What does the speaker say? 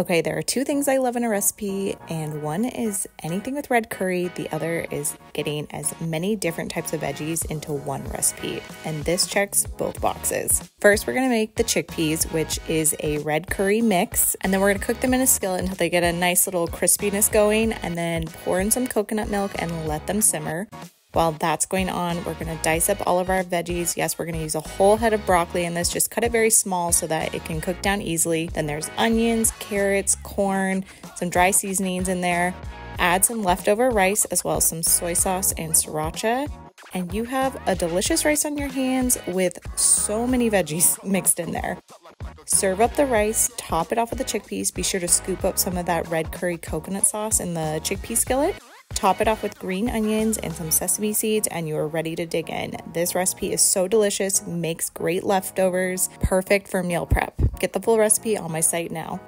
Okay, there are two things I love in a recipe, and one is anything with red curry, the other is getting as many different types of veggies into one recipe, and this checks both boxes. First, we're gonna make the chickpeas, which is a red curry mix, and then we're gonna cook them in a skillet until they get a nice little crispiness going, and then pour in some coconut milk and let them simmer. While that's going on, we're gonna dice up all of our veggies. Yes, we're gonna use a whole head of broccoli in this. Just cut it very small so that it can cook down easily. Then there's onions, carrots, corn, some dry seasonings in there. Add some leftover rice as well as some soy sauce and sriracha. And you have a delicious rice on your hands with so many veggies mixed in there. Serve up the rice, top it off with the chickpeas. Be sure to scoop up some of that red curry coconut sauce in the chickpea skillet. Top it off with green onions and some sesame seeds, and you are ready to dig in. This recipe is so delicious, makes great leftovers, perfect for meal prep. Get the full recipe on my site now.